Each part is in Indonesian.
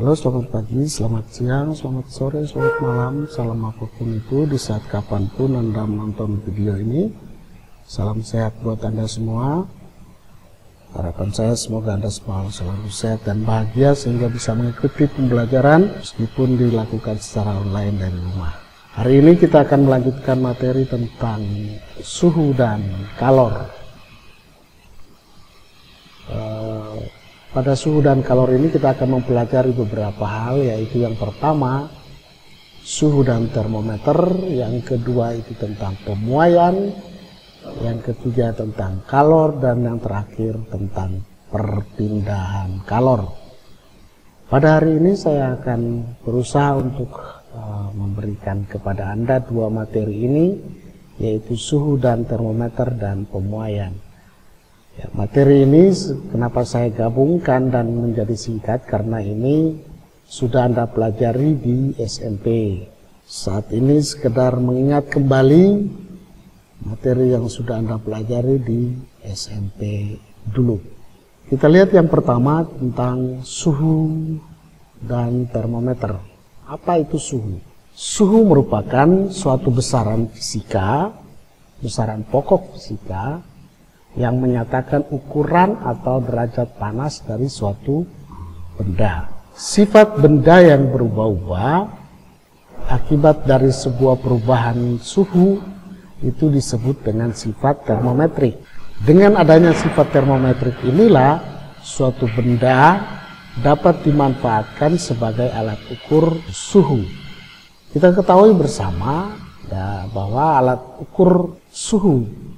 Halo, selamat pagi, selamat siang, selamat sore, selamat malam, salam apa pun itu di saat kapan pun Anda menonton video ini. Salam sehat buat Anda semua. Harapan saya semoga Anda semua selalu sehat dan bahagia sehingga bisa mengikuti pembelajaran meskipun dilakukan secara online dari rumah. Hari ini kita akan melanjutkan materi tentang suhu dan kalor. Uh, pada suhu dan kalor ini kita akan mempelajari beberapa hal yaitu yang pertama suhu dan termometer, yang kedua itu tentang pemuaian, yang ketiga tentang kalor dan yang terakhir tentang perpindahan kalor. Pada hari ini saya akan berusaha untuk uh, memberikan kepada Anda dua materi ini yaitu suhu dan termometer dan pemuaian. Ya, materi ini kenapa saya gabungkan dan menjadi singkat karena ini sudah Anda pelajari di SMP. Saat ini sekedar mengingat kembali materi yang sudah Anda pelajari di SMP dulu. Kita lihat yang pertama tentang suhu dan termometer. Apa itu suhu? Suhu merupakan suatu besaran fisika, besaran pokok fisika yang menyatakan ukuran atau derajat panas dari suatu benda. Sifat benda yang berubah-ubah akibat dari sebuah perubahan suhu itu disebut dengan sifat termometrik. Dengan adanya sifat termometrik inilah suatu benda dapat dimanfaatkan sebagai alat ukur suhu. Kita ketahui bersama ya bahwa alat ukur suhu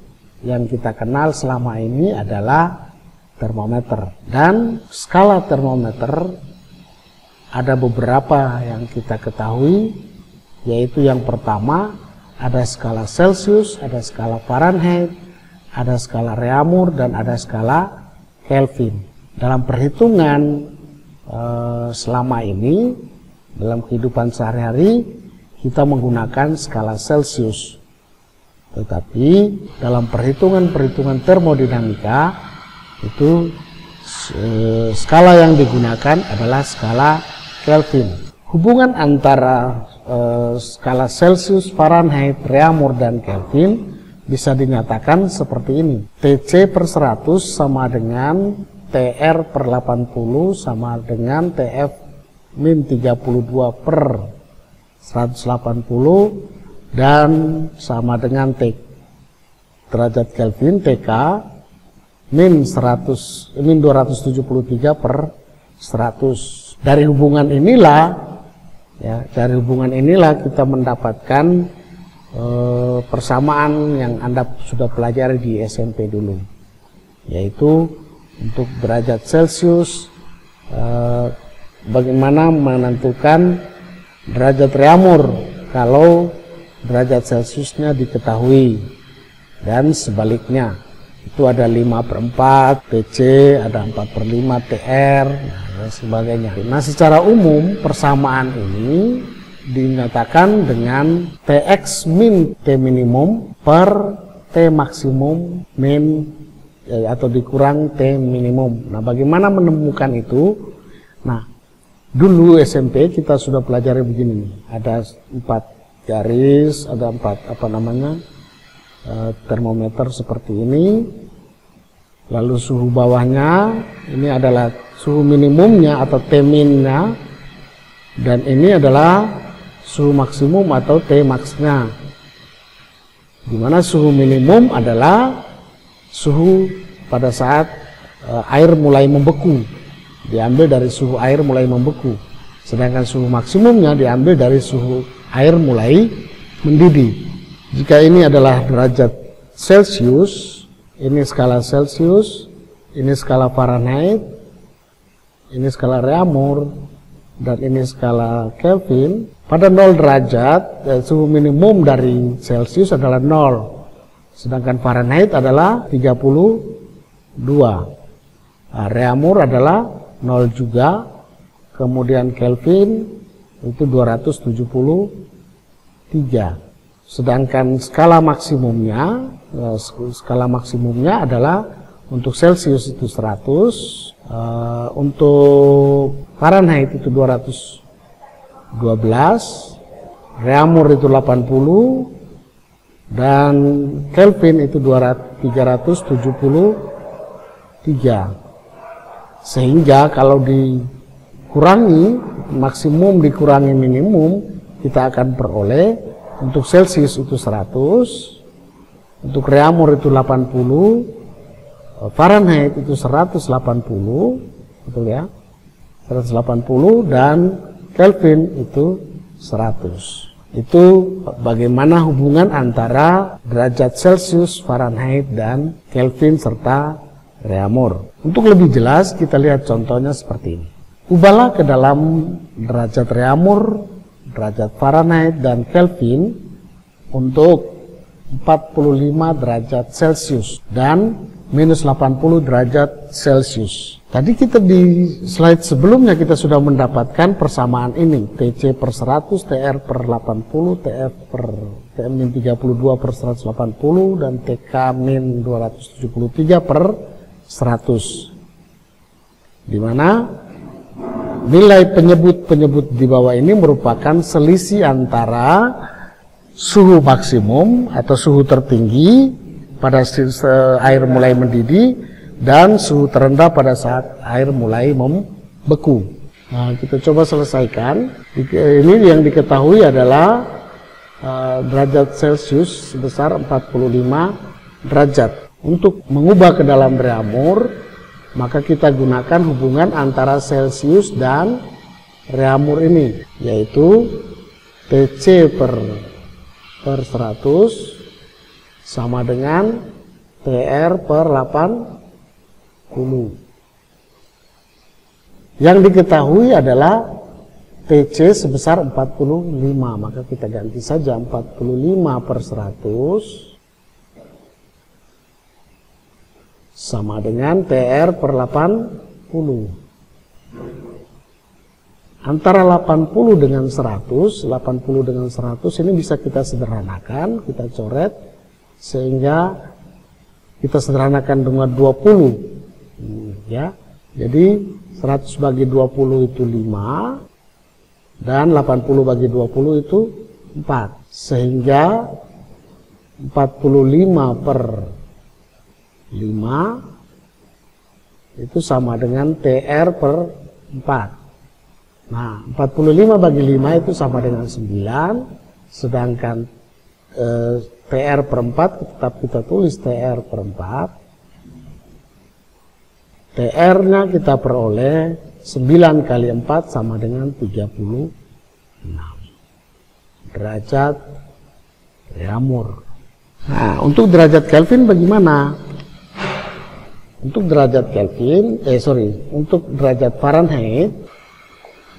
yang kita kenal selama ini adalah termometer dan skala termometer ada beberapa yang kita ketahui yaitu yang pertama ada skala Celsius, ada skala Fahrenheit, ada skala Reaumur dan ada skala Kelvin. Dalam perhitungan eh, selama ini dalam kehidupan sehari-hari kita menggunakan skala Celsius tetapi dalam perhitungan-perhitungan termodinamika itu skala yang digunakan adalah skala Kelvin. Hubungan antara eh, skala Celsius, Fahrenheit, Reaumur dan Kelvin bisa dinyatakan seperti ini. TC per 100 sama dengan TR per 80 sama dengan TF min 32 per 180 dan sama dengan T derajat Kelvin TK min 100 min 273 per 100 dari hubungan inilah ya dari hubungan inilah kita mendapatkan e, persamaan yang Anda sudah pelajari di SMP dulu. Yaitu untuk derajat Celcius e, bagaimana menentukan derajat Reaumur kalau derajat Celciusnya diketahui. Dan sebaliknya itu ada 5 per 4 TC ada 4 per 5 TR dan sebagainya. Nah secara umum persamaan ini dinyatakan dengan TX min T minimum per T maksimum min eh, atau dikurang T minimum. Nah bagaimana menemukan itu? Nah dulu SMP kita sudah pelajari begini ada empat garis ada empat apa namanya uh, termometer seperti ini. Lalu suhu bawahnya ini adalah suhu minimumnya atau T-minnya. Dan ini adalah suhu maksimum atau T maxnya di mana suhu minimum adalah suhu pada saat uh, air mulai membeku. Diambil dari suhu air mulai membeku. Sedangkan suhu maksimumnya diambil dari suhu air mulai mendidih. Jika ini adalah derajat Celcius, ini skala Celcius, ini skala Fahrenheit, ini skala Reaumur, dan ini skala Kelvin. Pada 0 derajat, eh, suhu minimum dari Celcius adalah 0. Sedangkan Fahrenheit adalah 32. Nah, Reaumur adalah 0 juga. Kemudian Kelvin itu 273 sedangkan skala maksimumnya eh, skala maksimumnya adalah untuk Celsius itu 100 uh, eh, untuk Fahrenheit itu 212, Reaumur itu 80, dan Kelvin itu 373. Sehingga kalau dikurangi, maksimum dikurangi minimum, kita akan peroleh untuk Celsius itu 100, untuk Reaumur itu 80, Fahrenheit itu 180, betul ya? 180 dan Kelvin itu 100. Itu bagaimana hubungan antara derajat Celcius, Fahrenheit, dan Kelvin serta Reaumur. Untuk lebih jelas kita lihat contohnya seperti ini. Ubahlah ke dalam derajat Reaumur, derajat Fahrenheit, dan Kelvin untuk 45 derajat Celcius dan minus 80 derajat Celcius. Tadi kita di slide sebelumnya kita sudah mendapatkan persamaan ini. TC per 100, TR per 80, TF per TM min 32 per 180, dan TK min 273 per 100. Di mana nilai penyebut-penyebut di bawah ini merupakan selisih antara suhu maksimum atau suhu tertinggi pada air mulai mendidih dan suhu terendah pada saat air mulai membeku. Nah, kita coba selesaikan. Ini yang diketahui adalah uh, derajat Celcius sebesar 45 derajat. Untuk mengubah ke dalam reamur, maka kita gunakan hubungan antara Celcius dan reamur ini, yaitu TC per per 100 sama dengan TR per 8 yang diketahui adalah TC sebesar 45, maka kita ganti saja 45 per 100 sama dengan TR per 80. Antara 80 dengan 100, 80 dengan 100 ini bisa kita sederhanakan, kita coret sehingga kita sederhanakan dengan 20 ya. Jadi 100 bagi 20 itu 5 dan 80 bagi 20 itu 4. Sehingga 45 per 5 itu sama dengan TR per 4. Nah, 45 bagi 5 itu sama dengan 9, sedangkan eh, TR per 4 tetap kita tulis TR per 4 TR-nya kita peroleh 9 kali 4 sama dengan 36 derajat Reaumur. Nah, untuk derajat Kelvin bagaimana? Untuk derajat Kelvin, eh sorry, untuk derajat Fahrenheit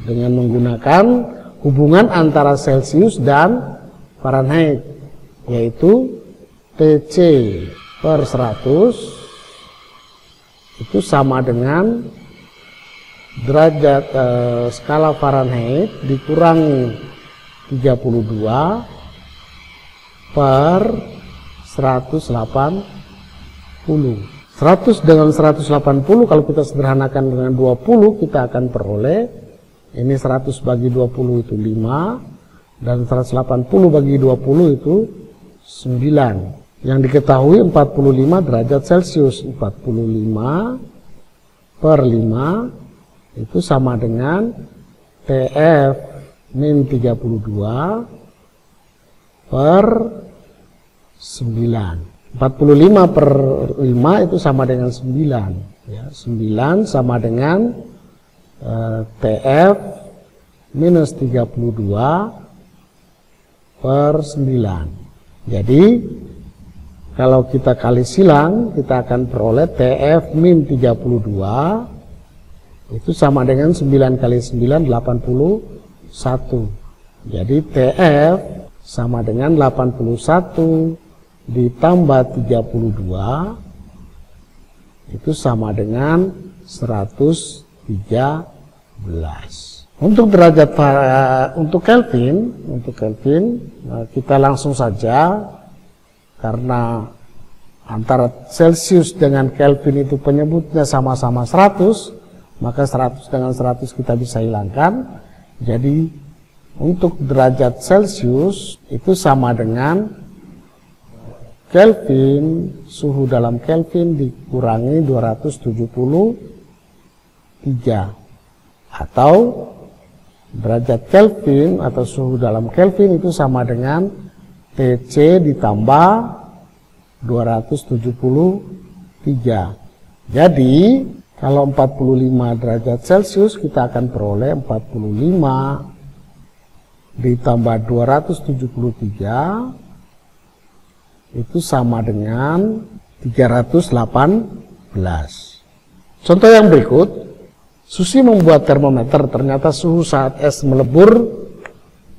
dengan menggunakan hubungan antara Celsius dan Fahrenheit, yaitu TC per 100 itu sama dengan derajat eh, skala Fahrenheit dikurangi 32 per 180 100 dengan 180 kalau kita sederhanakan dengan 20 kita akan peroleh ini 100 bagi 20 itu 5 dan 180 bagi 20 itu 9 yang diketahui 45 derajat Celcius 45 per 5 itu sama dengan TF min 32 per 9 45 per 5 itu sama dengan 9 ya, 9 sama dengan eh, TF minus 32 per 9 jadi kalau kita kali silang, kita akan peroleh TF min 32 itu sama dengan 9 kali 9 81. Jadi TF sama dengan 81 ditambah 32 itu sama dengan 113. Untuk derajat untuk Kelvin, untuk Kelvin kita langsung saja karena antara Celsius dengan Kelvin itu penyebutnya sama-sama 100 maka 100 dengan 100 kita bisa hilangkan. Jadi untuk derajat Celcius itu sama dengan Kelvin, suhu dalam Kelvin dikurangi 273 atau derajat Kelvin atau suhu dalam Kelvin itu sama dengan TC ditambah 273. Jadi kalau 45 derajat Celcius kita akan peroleh 45 ditambah 273 itu sama dengan 318. Contoh yang berikut, Susi membuat termometer, ternyata suhu saat es melebur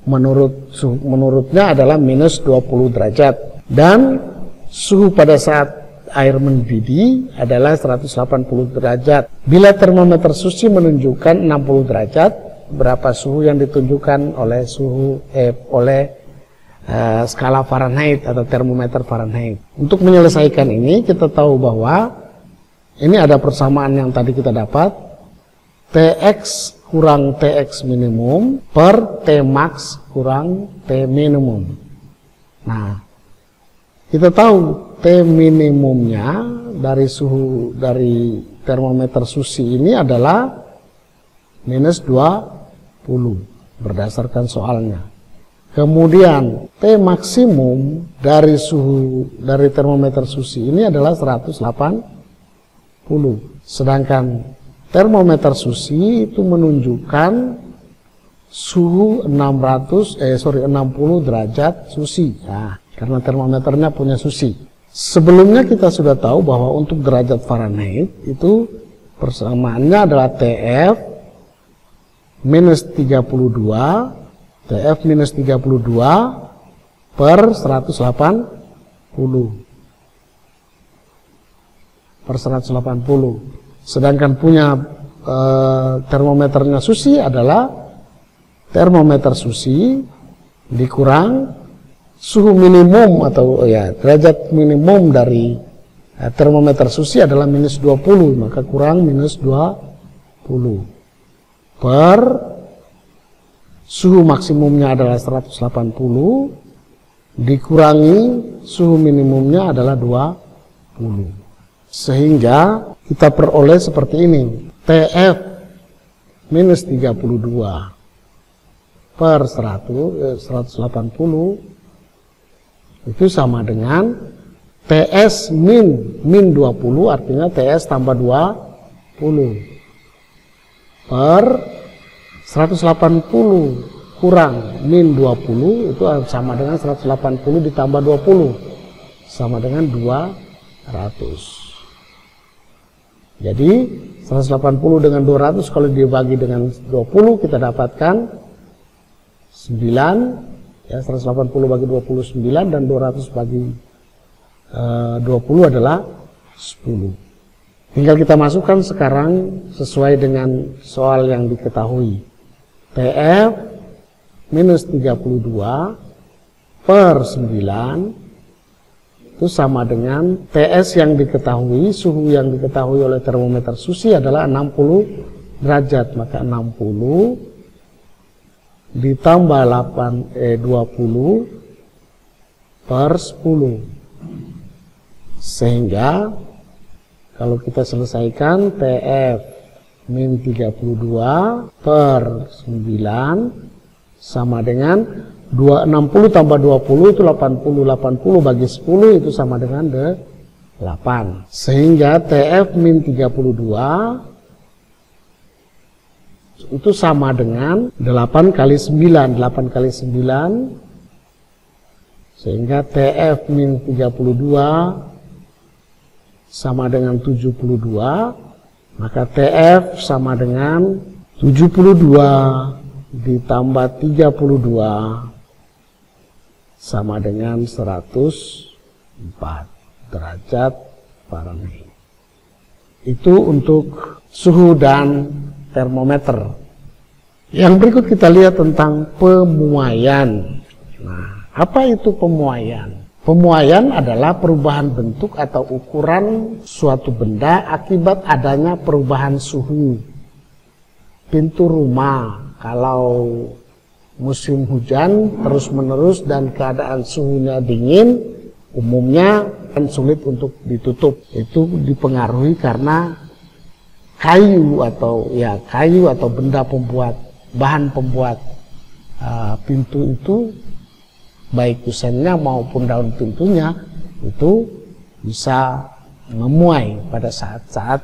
menurut menurutnya adalah minus 20 derajat dan suhu pada saat air mendidih adalah 180 derajat. Bila termometer Susi menunjukkan 60 derajat, berapa suhu yang ditunjukkan oleh suhu eh, oleh uh, skala Fahrenheit atau termometer Fahrenheit. Untuk menyelesaikan ini kita tahu bahwa ini ada persamaan yang tadi kita dapat Tx kurang Tx minimum per Tmax kurang T minimum. Nah, kita tahu T minimumnya dari suhu dari termometer susi ini adalah minus 20 berdasarkan soalnya. Kemudian T maksimum dari suhu dari termometer susi ini adalah 180. Sedangkan termometer susi itu menunjukkan suhu 600 eh sorry 60 derajat susi nah, karena termometernya punya susi sebelumnya kita sudah tahu bahwa untuk derajat Fahrenheit itu persamaannya adalah TF minus 32 TF minus 32 per 180 per 180 Sedangkan punya e, termometernya Susi adalah termometer Susi dikurang suhu minimum atau ya derajat minimum dari e, termometer Susi adalah minus 20 maka kurang minus 20 per suhu maksimumnya adalah 180 dikurangi suhu minimumnya adalah 20 sehingga kita peroleh seperti ini. TF minus 32 per 100, eh, 180 itu sama dengan TS min min 20 artinya TS tambah 20 per 180 kurang min 20 itu sama dengan 180 ditambah 20 sama dengan 200 jadi 180 dengan 200 kalau dibagi dengan 20 kita dapatkan 9 ya 180 bagi 29 dan 200 bagi eh, uh, 20 adalah 10. Tinggal kita masukkan sekarang sesuai dengan soal yang diketahui. TF minus 32 per 9 itu sama dengan TS yang diketahui, suhu yang diketahui oleh termometer susi adalah 60 derajat. Maka 60 ditambah 8, eh, 20 per 10. Sehingga kalau kita selesaikan TF min 32 per 9 sama dengan 260 tambah 20 itu 80 80 bagi 10 itu sama dengan 8 sehingga TF min 32 itu sama dengan 8 kali 9 8 kali 9 sehingga TF min 32 sama dengan 72 maka TF sama dengan 72 ditambah 32 sama dengan 104 derajat Fahrenheit. Itu untuk suhu dan termometer. Yang berikut kita lihat tentang pemuaian. Nah, apa itu pemuaian? Pemuaian adalah perubahan bentuk atau ukuran suatu benda akibat adanya perubahan suhu. pintu rumah kalau musim hujan terus-menerus dan keadaan suhunya dingin, umumnya kan sulit untuk ditutup. Itu dipengaruhi karena kayu atau ya kayu atau benda pembuat bahan pembuat uh, pintu itu baik kusennya maupun daun pintunya itu bisa memuai pada saat-saat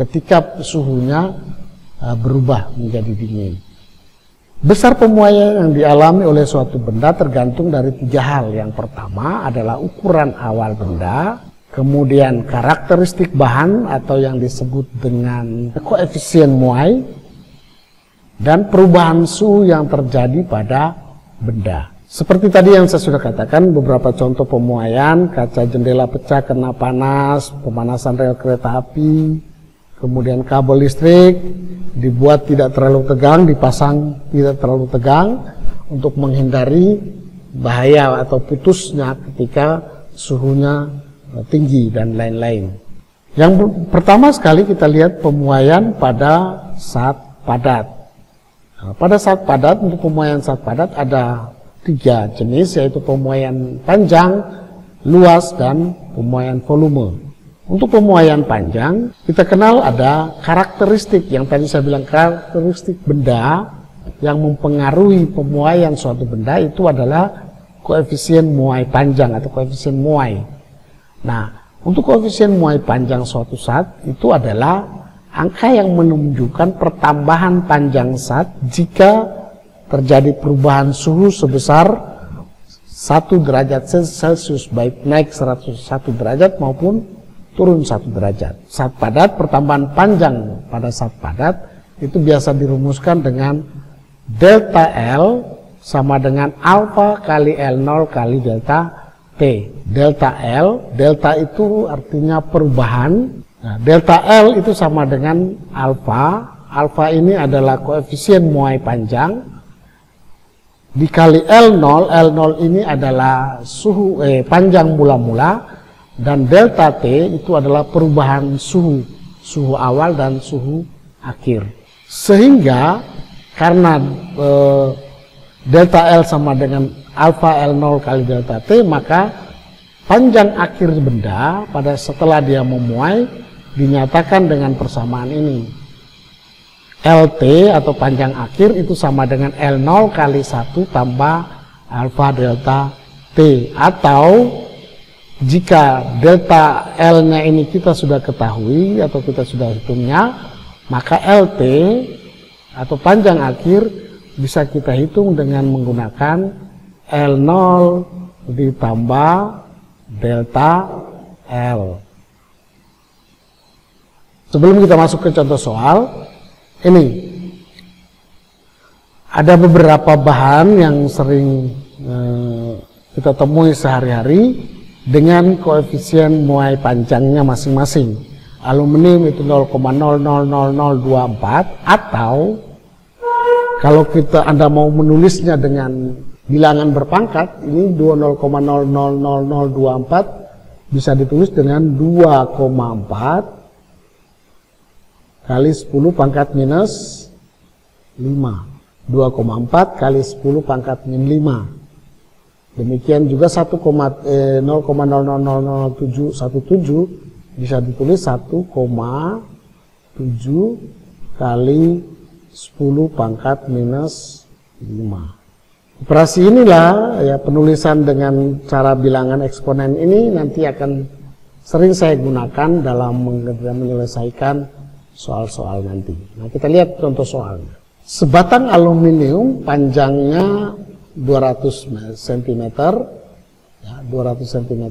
ketika suhunya uh, berubah menjadi dingin. Besar pemuaian yang dialami oleh suatu benda tergantung dari tiga hal. Yang pertama adalah ukuran awal benda, kemudian karakteristik bahan atau yang disebut dengan koefisien muai, dan perubahan suhu yang terjadi pada benda. Seperti tadi yang saya sudah katakan, beberapa contoh pemuaian, kaca jendela pecah kena panas, pemanasan rel kereta api, kemudian kabel listrik dibuat tidak terlalu tegang, dipasang tidak terlalu tegang untuk menghindari bahaya atau putusnya ketika suhunya eh, tinggi dan lain-lain. Yang pertama sekali kita lihat pemuaian pada saat padat. Nah, pada saat padat, untuk pemuaian saat padat ada tiga jenis yaitu pemuaian panjang, luas, dan pemuaian volume. Untuk pemuaian panjang, kita kenal ada karakteristik yang tadi saya bilang karakteristik benda yang mempengaruhi pemuaian suatu benda itu adalah koefisien muai panjang atau koefisien muai. Nah, untuk koefisien muai panjang suatu saat itu adalah angka yang menunjukkan pertambahan panjang saat jika terjadi perubahan suhu sebesar 1 derajat Celcius baik naik 101 derajat maupun turun satu derajat. Saat padat, pertambahan panjang pada saat padat itu biasa dirumuskan dengan delta L sama dengan alfa kali L0 kali delta T. Delta L, delta itu artinya perubahan. Nah, delta L itu sama dengan alfa. Alfa ini adalah koefisien muai panjang. Dikali L0, L0 ini adalah suhu eh, panjang mula-mula dan delta T itu adalah perubahan suhu, suhu awal dan suhu akhir. Sehingga karena e, delta L sama dengan alfa L0 kali delta T, maka panjang akhir benda pada setelah dia memuai dinyatakan dengan persamaan ini. LT atau panjang akhir itu sama dengan L0 kali 1 tambah alfa delta T atau jika delta L-nya ini kita sudah ketahui atau kita sudah hitungnya, maka LT atau panjang akhir bisa kita hitung dengan menggunakan L0 ditambah delta L. Sebelum kita masuk ke contoh soal, ini ada beberapa bahan yang sering eh, kita temui sehari-hari dengan koefisien muai panjangnya masing-masing. Aluminium itu 0,000024 atau kalau kita Anda mau menulisnya dengan bilangan berpangkat, ini 20,000024 bisa ditulis dengan 2,4 kali 10 pangkat minus 5. 2,4 kali 10 pangkat min 5 Demikian juga 1,0000717 eh, bisa ditulis 1,7 kali 10 pangkat minus 5. Operasi inilah ya penulisan dengan cara bilangan eksponen ini nanti akan sering saya gunakan dalam menyelesaikan soal-soal nanti. Nah kita lihat contoh soalnya. Sebatang aluminium panjangnya 200 cm ya, 200 cm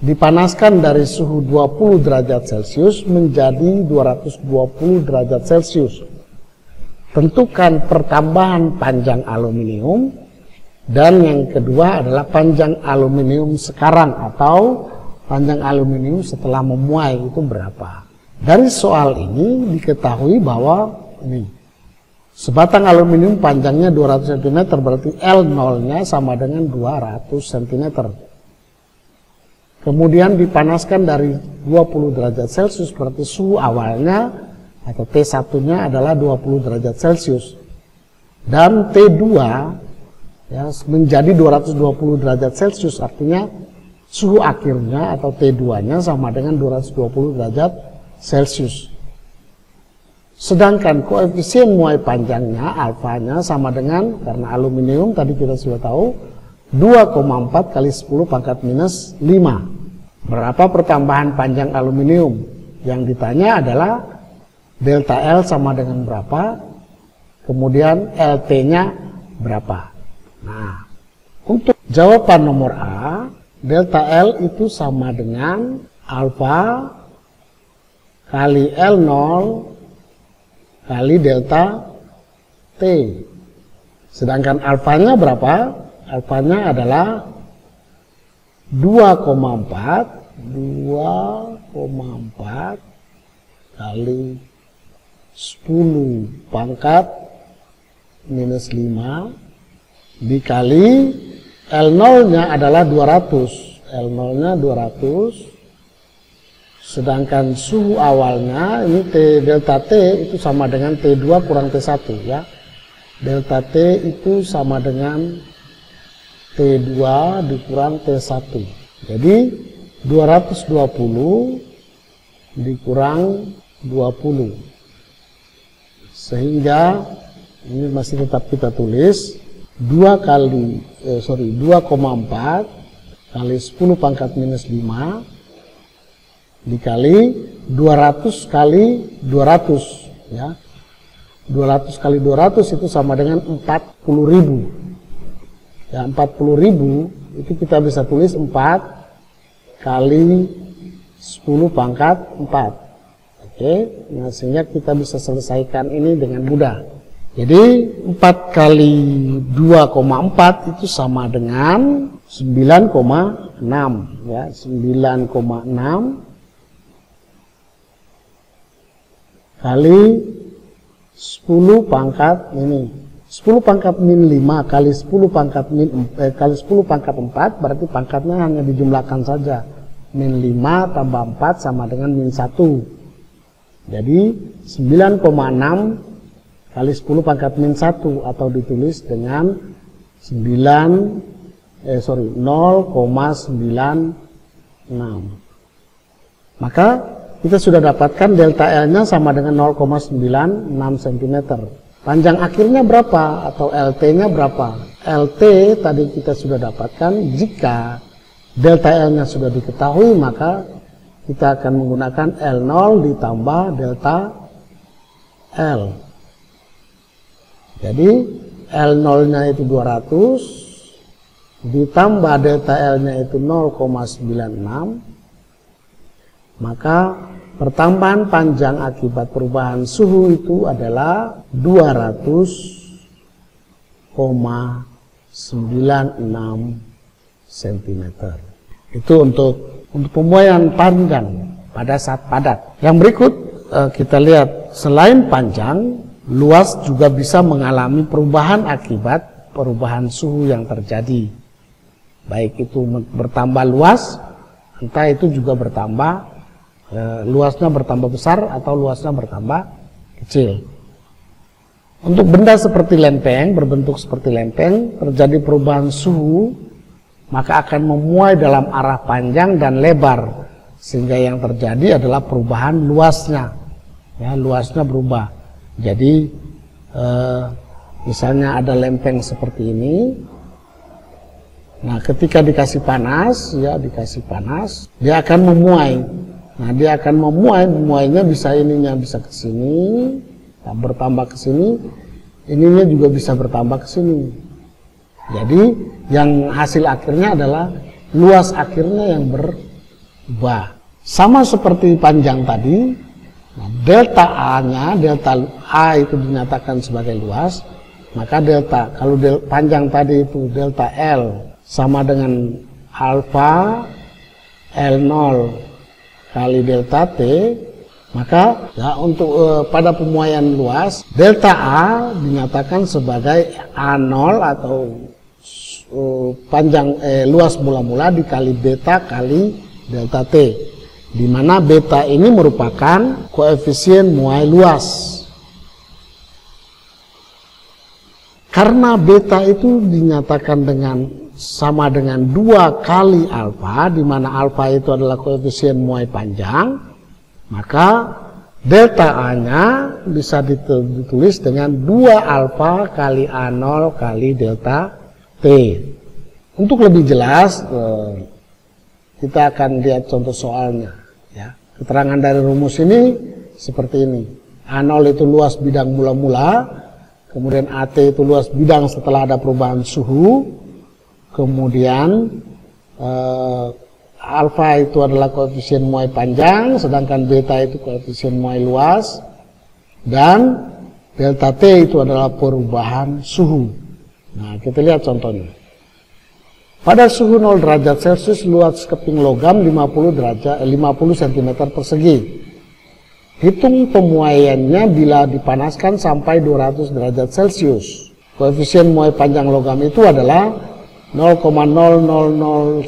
dipanaskan dari suhu 20 derajat Celcius menjadi 220 derajat Celcius. Tentukan pertambahan panjang aluminium dan yang kedua adalah panjang aluminium sekarang atau panjang aluminium setelah memuai itu berapa. Dari soal ini diketahui bahwa ini Sebatang aluminium panjangnya 200 cm berarti L0-nya sama dengan 200 cm. Kemudian dipanaskan dari 20 derajat Celcius berarti suhu awalnya atau T1-nya adalah 20 derajat Celcius. Dan T2 ya, menjadi 220 derajat Celcius artinya suhu akhirnya atau T2-nya sama dengan 220 derajat Celcius. Sedangkan koefisien muai panjangnya alfanya sama dengan karena aluminium tadi kita sudah tahu 2,4 kali 10 pangkat minus 5. Berapa pertambahan panjang aluminium? Yang ditanya adalah delta L sama dengan berapa? Kemudian LT-nya berapa? Nah, untuk jawaban nomor A, delta L itu sama dengan alfa kali L0 kali delta T. Sedangkan alfanya berapa? Alfanya adalah 2,4 2,4 kali 10 pangkat minus 5 dikali L0 nya adalah 200 L0 nya 200 sedangkan suhu awalnya ini T delta T itu sama dengan T2 kurang T1 ya. Delta T itu sama dengan T2 dikurang T1 jadi 220 dikurang 20 sehingga ini masih tetap kita tulis 2 kali eh, sorry 2,4 kali 10 pangkat minus 5 dikali 200 kali 200 ya. 200 kali 200 itu sama dengan 40 ribu. Ya 40 ribu itu kita bisa tulis 4 kali 10 pangkat 4 oke nah sehingga kita bisa selesaikan ini dengan mudah. Jadi 4 kali 2,4 itu sama dengan 9,6 ya. 9,6 kali 10 pangkat ini. 10 pangkat min 5 kali 10 pangkat min eh, kali 10 pangkat 4 berarti pangkatnya hanya dijumlahkan saja. Min 5 tambah 4 sama dengan min 1 jadi 9,6 kali 10 pangkat min 1 atau ditulis dengan 9 eh sorry 0,96 maka kita sudah dapatkan delta L-nya sama dengan 0,96 cm. Panjang akhirnya berapa atau LT-nya berapa? LT tadi kita sudah dapatkan jika delta L-nya sudah diketahui maka kita akan menggunakan L0 ditambah delta L. Jadi L0-nya itu 200 ditambah delta L-nya itu 0,96 maka pertambahan panjang akibat perubahan suhu itu adalah 200,96 cm. Itu untuk untuk pemuaian panjang pada saat padat. Yang berikut eh, kita lihat selain panjang, luas juga bisa mengalami perubahan akibat perubahan suhu yang terjadi. Baik itu bertambah luas, entah itu juga bertambah e, luasnya bertambah besar atau luasnya bertambah kecil. Untuk benda seperti lempeng, berbentuk seperti lempeng, terjadi perubahan suhu, maka akan memuai dalam arah panjang dan lebar, sehingga yang terjadi adalah perubahan luasnya. Ya, luasnya berubah. Jadi, e, misalnya ada lempeng seperti ini, Nah, ketika dikasih panas, ya dikasih panas, dia akan memuai. Nah, dia akan memuai, memuainya bisa ininya bisa ke sini, nah, bertambah ke sini, ininya juga bisa bertambah ke sini. Jadi, yang hasil akhirnya adalah luas akhirnya yang berubah. Sama seperti panjang tadi, nah, delta A-nya, delta A itu dinyatakan sebagai luas, maka delta, kalau del, panjang tadi itu delta L sama dengan alfa L0 kali delta T maka ya untuk uh, pada pemuaian luas delta A dinyatakan sebagai A0 atau uh, panjang eh, luas mula-mula dikali beta kali delta T. di mana beta ini merupakan koefisien muai luas. Karena beta itu dinyatakan dengan sama dengan dua kali alfa, di mana alfa itu adalah koefisien muai panjang, maka delta A-nya bisa ditulis dengan dua alfa kali A0 kali delta T. Untuk lebih jelas, eh, kita akan lihat contoh soalnya. Ya. Keterangan dari rumus ini seperti ini. A0 itu luas bidang mula-mula, kemudian AT itu luas bidang setelah ada perubahan suhu, kemudian eh, alfa itu adalah koefisien muai panjang, sedangkan beta itu koefisien muai luas, dan delta T itu adalah perubahan suhu. Nah, kita lihat contohnya. Pada suhu 0 derajat Celcius luas keping logam 50 derajat 50 cm persegi. Hitung pemuaiannya bila dipanaskan sampai 200 derajat Celcius. Koefisien muai panjang logam itu adalah 0,00010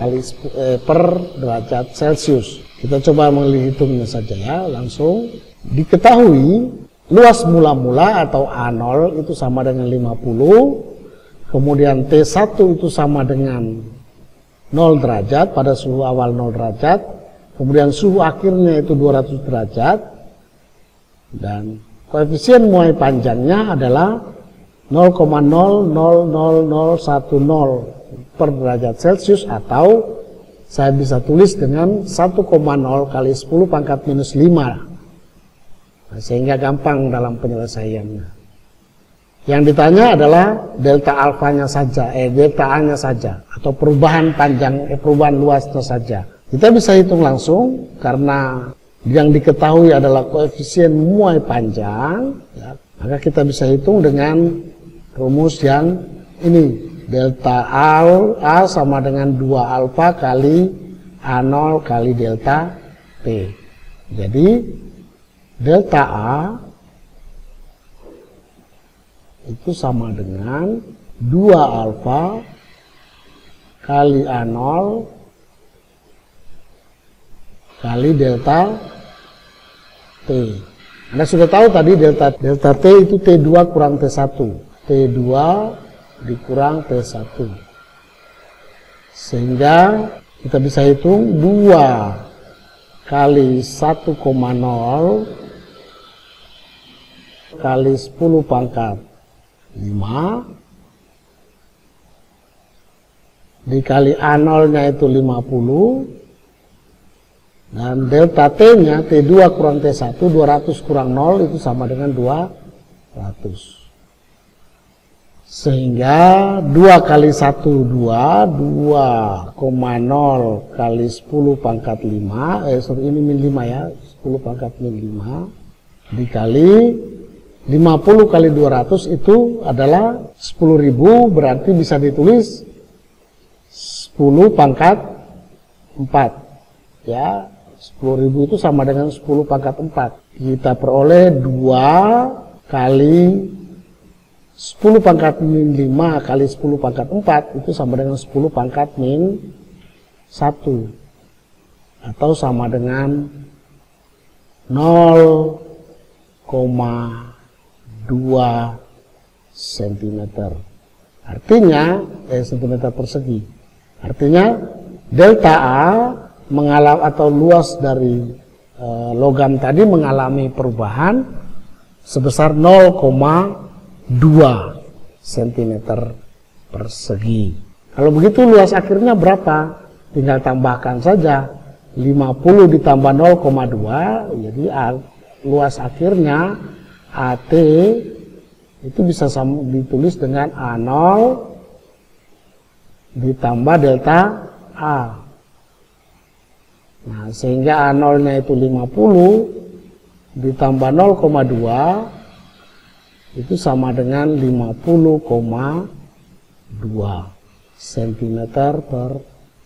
kali eh, per derajat Celcius. Kita coba menghitungnya saja ya, langsung. Diketahui luas mula-mula atau A0 itu sama dengan 50, kemudian T1 itu sama dengan 0 derajat pada suhu awal 0 derajat, kemudian suhu akhirnya itu 200 derajat dan koefisien muai panjangnya adalah 0,00010 per derajat Celcius atau saya bisa tulis dengan 1,0 kali 10 pangkat minus 5 nah, sehingga gampang dalam penyelesaiannya yang ditanya adalah delta alfanya saja, eh delta A-nya saja atau perubahan panjang, eh, perubahan luasnya saja. Kita bisa hitung langsung karena yang diketahui adalah koefisien muai panjang, ya, maka kita bisa hitung dengan rumus yang ini delta A, A sama dengan 2 alfa kali A0 kali delta T. Jadi delta A itu sama dengan 2 alfa kali A0 kali delta T. Anda sudah tahu tadi delta delta T itu T2 kurang T1. T2 dikurang T1. Sehingga kita bisa hitung 2 kali 1,0 kali 10 pangkat 5 dikali A0 nya itu 50 dan delta T-nya T2 kurang T1 200 kurang 0 itu sama dengan 200. Sehingga 2 kali 1 2 2,0 kali 10 pangkat 5 eh sorry ini min 5 ya 10 pangkat min 5 dikali 50 kali 200 itu adalah 10.000 berarti bisa ditulis 10 pangkat 4 ya 10.000 itu sama dengan 10 pangkat 4. Kita peroleh 2 kali 10 pangkat min 5 kali 10 pangkat 4 itu sama dengan 10 pangkat min 1. Atau sama dengan 0,2 cm. Artinya, eh, cm persegi. Artinya, delta A mengalami atau luas dari e, logam tadi mengalami perubahan sebesar 0,2 cm persegi. Kalau begitu luas akhirnya berapa? Tinggal tambahkan saja 50 ditambah 0,2 jadi luas akhirnya AT itu bisa ditulis dengan A0 ditambah delta A Nah, sehingga A0-nya itu 50 ditambah 0,2 itu sama dengan 50,2 cm per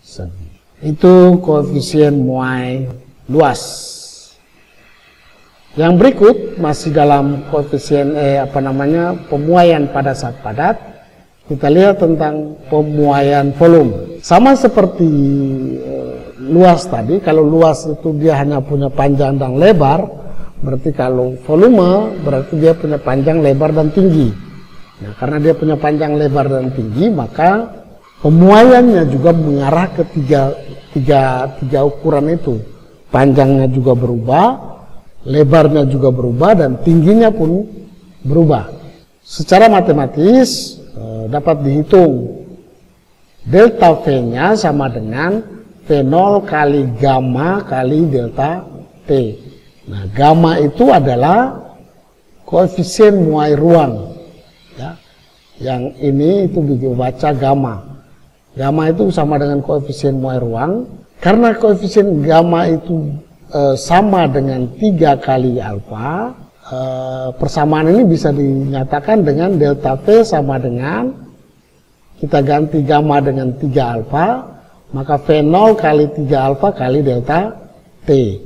segi. Itu koefisien muai luas. Yang berikut masih dalam koefisien eh, apa namanya pemuaian pada saat padat. Kita lihat tentang pemuaian volume. Sama seperti eh, luas tadi, kalau luas itu dia hanya punya panjang dan lebar, berarti kalau volume berarti dia punya panjang, lebar dan tinggi. Nah, karena dia punya panjang, lebar dan tinggi, maka pemuaiannya juga mengarah ke tiga, tiga, tiga ukuran itu. Panjangnya juga berubah, lebarnya juga berubah, dan tingginya pun berubah. Secara matematis eh, dapat dihitung delta V-nya sama dengan V0 kali gamma kali delta T. Nah, gamma itu adalah koefisien muai ruang. Ya. Yang ini itu dibaca gamma. Gamma itu sama dengan koefisien muai ruang. Karena koefisien gamma itu e, sama dengan tiga kali alfa, e, persamaan ini bisa dinyatakan dengan delta V sama dengan kita ganti gamma dengan 3 alfa, maka V0 kali 3 alfa kali delta T.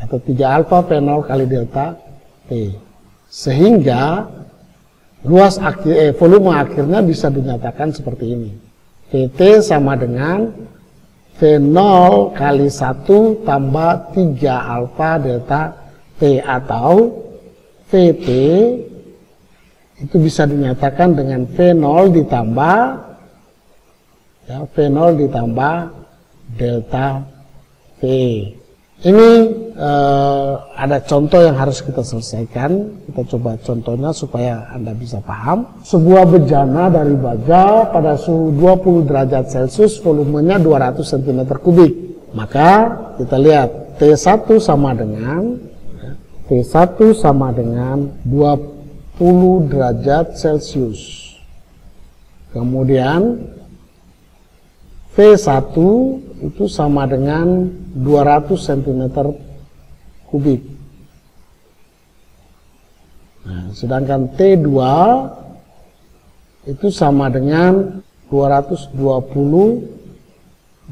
Atau 3 alfa V0 kali delta T. Sehingga luas akhir, eh, volume akhirnya bisa dinyatakan seperti ini. VT sama dengan V0 kali 1 tambah 3 alfa delta T atau VT itu bisa dinyatakan dengan V0 ditambah ya, V0 ditambah delta V. Ini eh, ada contoh yang harus kita selesaikan. Kita coba contohnya supaya Anda bisa paham. Sebuah bejana dari baja pada suhu 20 derajat Celcius volumenya 200 cm kubik. Maka kita lihat T1 sama dengan ya, T1 sama dengan 20 10 derajat Celcius. Kemudian V1 itu sama dengan 200 cm kubik. Nah, sedangkan T2 itu sama dengan 220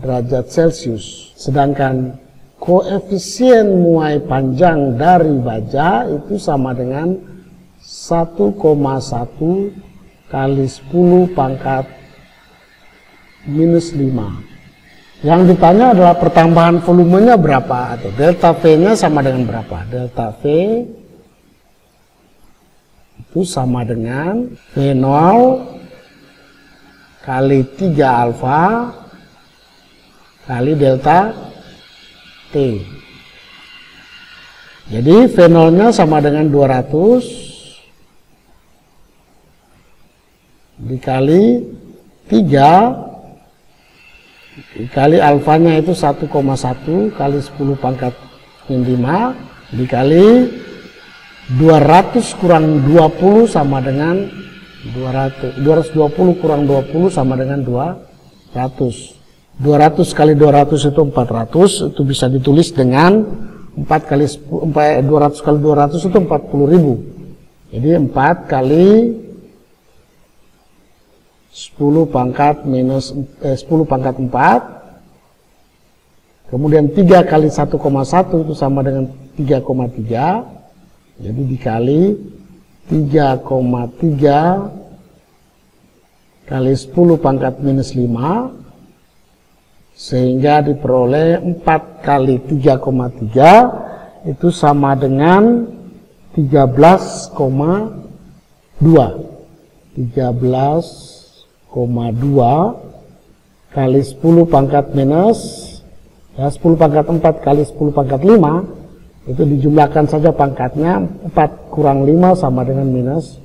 derajat Celcius. Sedangkan koefisien muai panjang dari baja itu sama dengan 1,1 kali 10 pangkat minus 5. Yang ditanya adalah pertambahan volumenya berapa atau delta V-nya sama dengan berapa? Delta V itu sama dengan V0 kali 3 alfa kali delta T. Jadi V0-nya sama dengan 200 dikali 3 dikali alfanya itu 1,1 kali 10 pangkat min 5 dikali 200 kurang 20 sama dengan 200 220 kurang 20 sama dengan 200 200 kali 200 itu 400 itu bisa ditulis dengan 4 kali 4, 200 kali 200 itu 40 ribu. Jadi 4 kali 10 pangkat minus eh, 10 pangkat 4 kemudian 3 kali 1,1 itu sama dengan 3,3 jadi dikali 3,3 kali 10 pangkat minus 5 sehingga diperoleh 4 kali 3,3 itu sama dengan 13,2 13 kali 10 pangkat minus ya 10 pangkat 4 kali 10 pangkat 5 itu dijumlahkan saja pangkatnya 4 kurang 5 sama dengan minus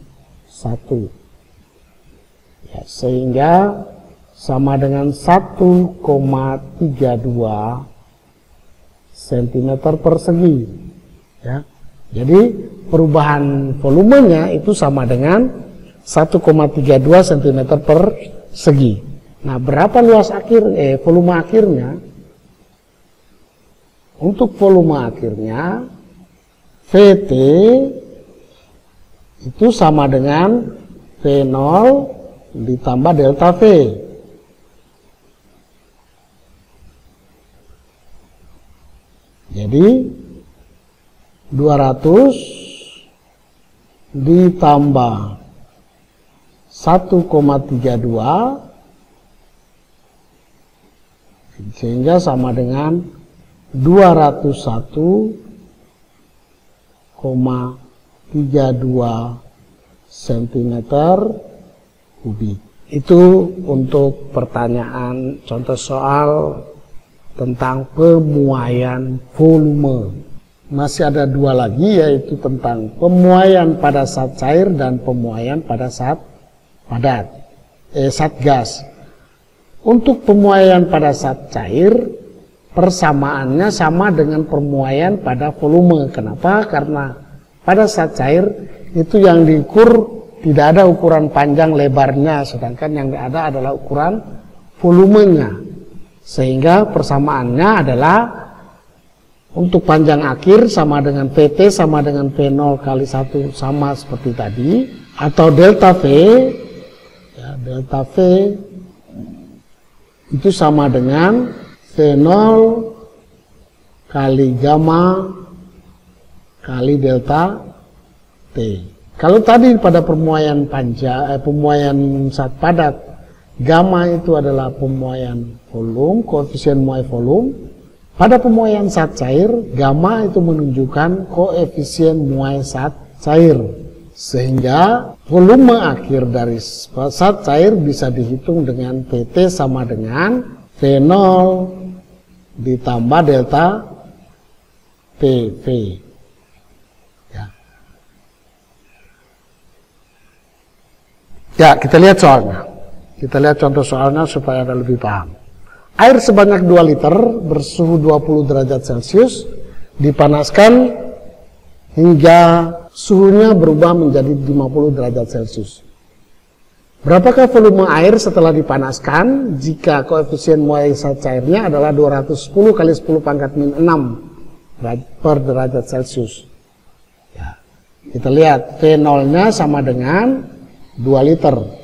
1 ya, sehingga sama dengan 1,32 cm persegi ya. Jadi perubahan volumenya itu sama dengan 1,32 cm per segi. Nah, berapa luas akhir eh volume akhirnya? Untuk volume akhirnya VT itu sama dengan V0 ditambah delta V. Jadi 200 ditambah 1,32 sehingga sama dengan 201,32 cm kubik. Itu untuk pertanyaan contoh soal tentang pemuaian volume. Masih ada dua lagi yaitu tentang pemuaian pada saat cair dan pemuaian pada saat padat, eh, saat gas. Untuk pemuaian pada saat cair, persamaannya sama dengan pemuaian pada volume. Kenapa? Karena pada saat cair itu yang diukur tidak ada ukuran panjang lebarnya, sedangkan yang ada adalah ukuran volumenya. Sehingga persamaannya adalah untuk panjang akhir sama dengan PT sama dengan V0 kali 1 sama seperti tadi atau delta V delta V itu sama dengan V0 kali gamma kali delta T. Kalau tadi pada pemuaian panjang, eh, pemuaian saat padat, gamma itu adalah pemuaian volume, koefisien muai volume. Pada pemuaian saat cair, gamma itu menunjukkan koefisien muai saat cair. Sehingga volume akhir dari saat cair bisa dihitung dengan PT sama dengan V0 ditambah delta PV. Ya. ya, kita lihat soalnya. Kita lihat contoh soalnya supaya Anda lebih paham. Air sebanyak 2 liter bersuhu 20 derajat Celcius dipanaskan hingga suhunya berubah menjadi 50 derajat Celcius. Berapakah volume air setelah dipanaskan jika koefisien saat cairnya adalah 210 kali 10 pangkat min 6 per derajat Celcius. Ya. Kita lihat V0-nya sama dengan 2 liter.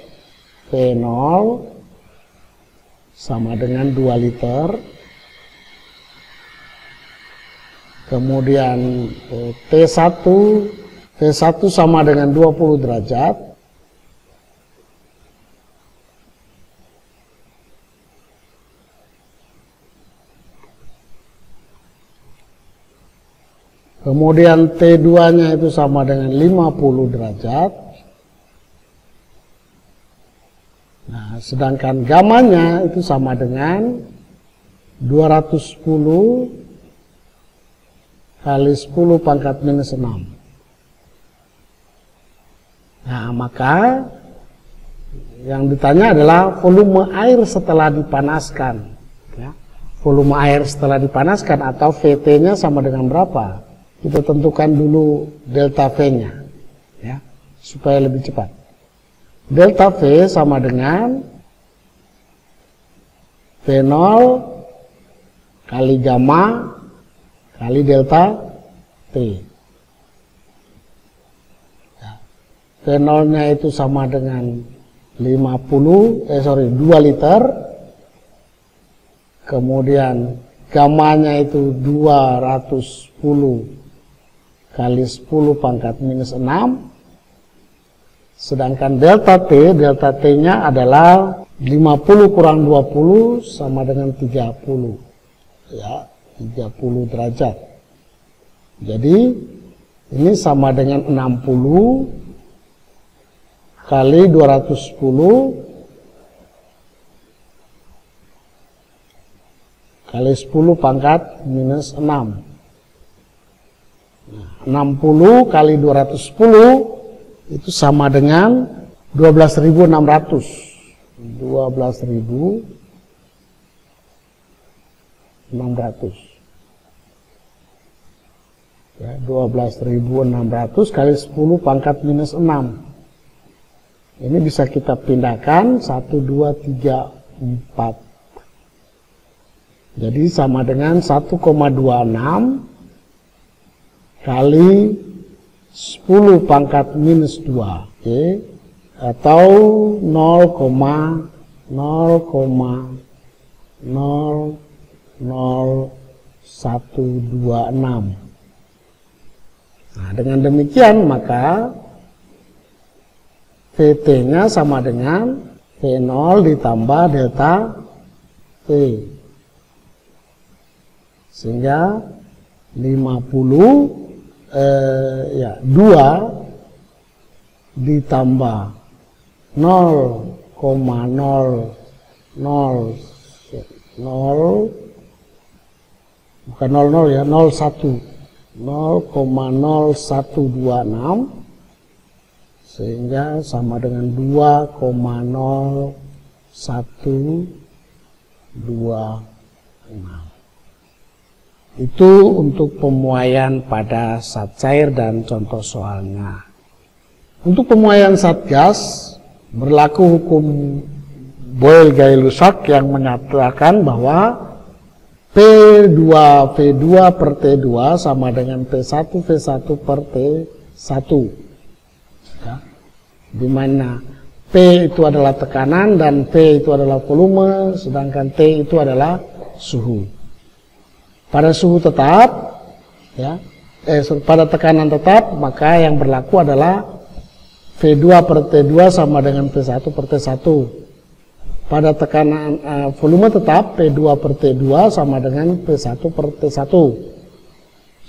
V0 sama dengan 2 liter kemudian eh, T1 T1 sama dengan 20 derajat kemudian T2 nya itu sama dengan 50 derajat nah sedangkan gamanya itu sama dengan 210 kali 10 pangkat minus 6. Nah, maka yang ditanya adalah volume air setelah dipanaskan. Ya. Volume air setelah dipanaskan atau VT-nya sama dengan berapa? Kita tentukan dulu delta V-nya. Ya, supaya lebih cepat. Delta V sama dengan V0 kali gamma kali delta T. Ya. T0-nya itu sama dengan 50, eh sorry, 2 liter. Kemudian gamanya itu 210 kali 10 pangkat minus 6. Sedangkan delta T, delta T-nya adalah 50 kurang 20 sama dengan 30. Ya, 30 derajat. Jadi ini sama dengan 60 kali 210 kali 10 pangkat minus 6. Nah, 60 kali 210 itu sama dengan 12.600. 12.600 ya, 12.600 kali 10 pangkat minus 6 ini bisa kita pindahkan. 1, 2, 3, 4 jadi sama dengan 1,26 kali 10 pangkat minus 2 oke? Okay? atau 0, 0, 0, 126 Nah, dengan demikian maka VT-nya sama dengan V0 ditambah delta V. sehingga 50 eh, ya 2 ditambah 0,0 0 0 bukan 00 ya 01 0,0126 sehingga sama dengan 2,0126 itu untuk pemuaian pada zat cair dan contoh soalnya. Untuk pemuaian zat gas berlaku hukum Boyle-Gay-Lussac yang menyatakan bahwa P2 V2 per T2 sama dengan P1 V1 per T1 ya. Di mana P itu adalah tekanan dan V itu adalah volume sedangkan T itu adalah suhu. Pada suhu tetap ya eh, pada tekanan tetap maka yang berlaku adalah V2 per T2 sama dengan V1 per T1 pada tekanan uh, volume tetap P2 per T2 sama dengan P1 per T1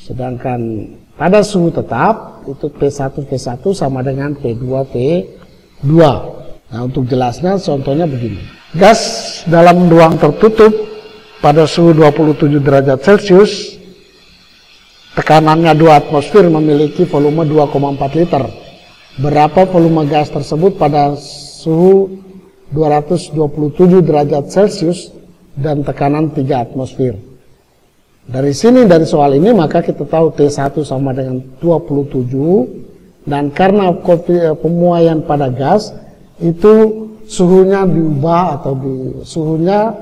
sedangkan pada suhu tetap itu P1 V1 sama dengan P2 P2 nah untuk jelasnya contohnya begini. Gas dalam ruang tertutup pada suhu 27 derajat Celcius tekanannya 2 atmosfer memiliki volume 2,4 liter. Berapa volume gas tersebut pada suhu 227 derajat Celcius dan tekanan 3 atmosfer dari sini dari soal ini maka kita tahu T1 sama dengan 27 dan karena eh, pemuaian pada gas itu suhunya diubah atau di suhunya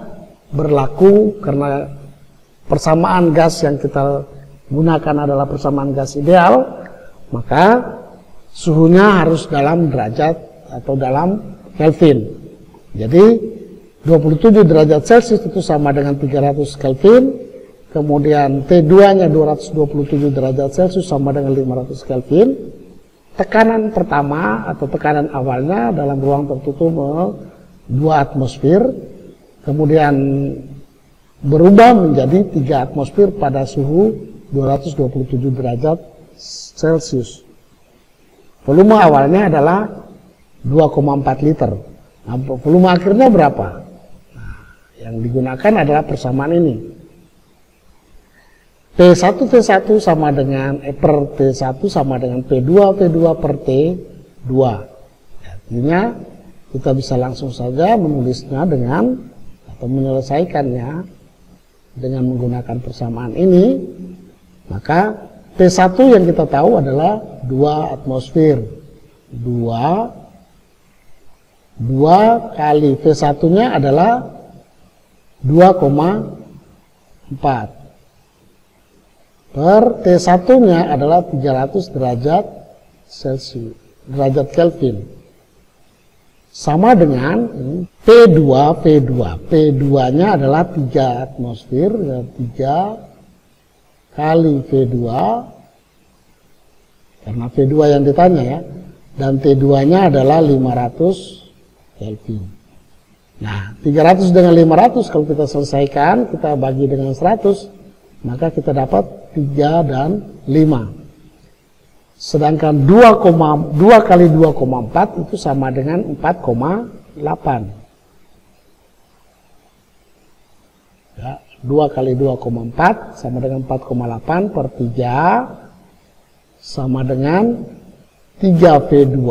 berlaku karena persamaan gas yang kita gunakan adalah persamaan gas ideal, maka suhunya harus dalam derajat atau dalam Kelvin. Jadi 27 derajat Celcius itu sama dengan 300 Kelvin, kemudian T2-nya 227 derajat Celcius sama dengan 500 Kelvin. Tekanan pertama atau tekanan awalnya dalam ruang tertutup 2 atmosfer, kemudian berubah menjadi 3 atmosfer pada suhu 227 derajat Celcius. Volume awalnya adalah 2,4 liter. Nah, volume akhirnya berapa? Nah, yang digunakan adalah persamaan ini. P1 P1 sama dengan eh, per T1 sama dengan P2 P2 per T2. Artinya kita bisa langsung saja menulisnya dengan atau menyelesaikannya dengan menggunakan persamaan ini, maka P1 yang kita tahu adalah 2 atmosfer. 2 2 kali V1-nya adalah 2,4 per T1-nya adalah 300 derajat Celcius, derajat Kelvin. Sama dengan P2 P2 P2 nya adalah 3 atmosfer ya, 3 kali V2 karena V2 yang ditanya ya. Dan T2 nya adalah 500 Kelvin. Nah 300 dengan 500 kalau kita selesaikan kita bagi dengan 100 maka kita dapat 3 dan 5 Sedangkan 2,2 kali 2,4 itu sama dengan 4,8. Ya, 2 kali 2,4 sama dengan 4,8 per 3 sama dengan 3V2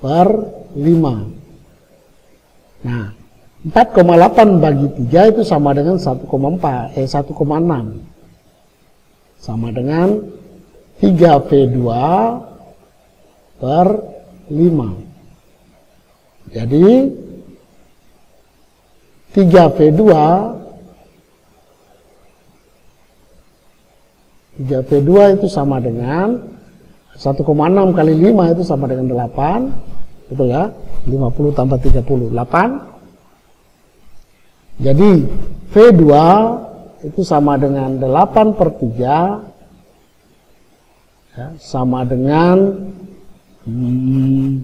per 5. Nah, 4,8 bagi 3 itu sama dengan 1,4 eh 1,6. Sama dengan 3V2 per 5. Jadi 3V2 3V2 itu sama dengan 1,6 kali 5 itu sama dengan 8 betul ya 50 tambah 30 8 jadi V2 itu sama dengan 8 per 3 ya, sama dengan hmm,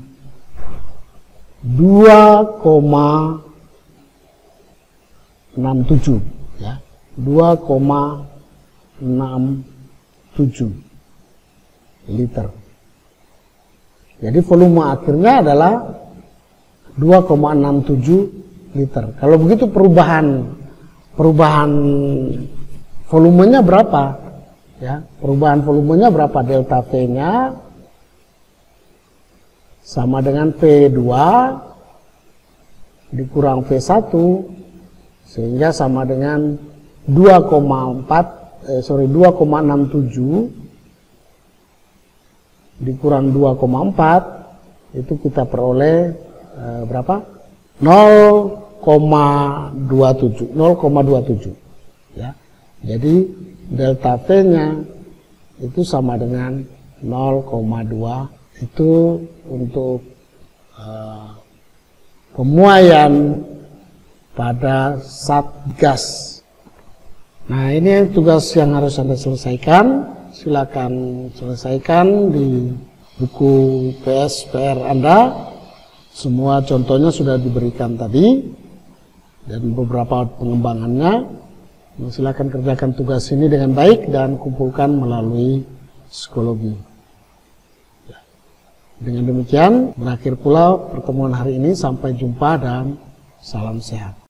2,67 ya 2,67 liter. Jadi volume akhirnya adalah 2,67 liter. Kalau begitu perubahan perubahan volumenya berapa? Ya, perubahan volumenya berapa? Delta V-nya sama dengan V2 dikurang V1 sehingga sama dengan 2,4 eh, sorry 2,67 dikurang 2,4 itu kita peroleh eh, berapa 0,27 0,27 ya jadi delta T nya itu sama dengan 0,2 itu untuk uh, pemuaian pada Satgas. Nah ini tugas yang harus Anda selesaikan. Silakan selesaikan di buku PSPR Anda. Semua contohnya sudah diberikan tadi dan beberapa pengembangannya. Silakan kerjakan tugas ini dengan baik dan kumpulkan melalui psikologi. Ya. Dengan demikian berakhir pula pertemuan hari ini. Sampai jumpa dan salam sehat.